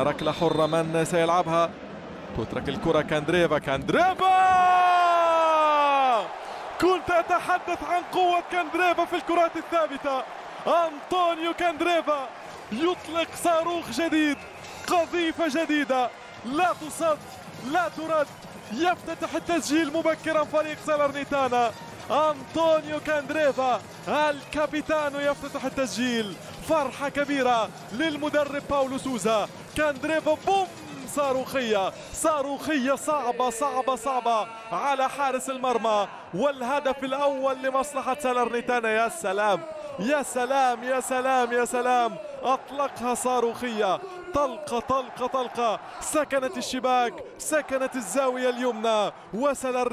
ركلة حرة من سيلعبها. تترك الكرة كاندريفا. كاندريفا! كنت أتحدث عن قوة كاندريفا في الكرات الثابتة. أنطونيو كاندريفا يطلق صاروخ جديد قذيفة جديدة. لا تصد لا ترد. يفتتح التسجيل مبكرا فريق سالرنيتانا. أنطونيو كاندريفا ال capitano يفتتح التسجيل. فرحة كبيرة للمدرب باولو سوزا. كاندريفا بوم! صاروخية. صاروخية صعبة صعبة صعبة على حارس المرمى. والهدف الأول لمصلحة سالرنيتانا. يا سلام! يا سلام! يا سلام! يا سلام! أطلقها صاروخية. طلقة طلقة طلقة. سكنت الشباك سكنت الزاوية اليمنى. وسالرنيتانا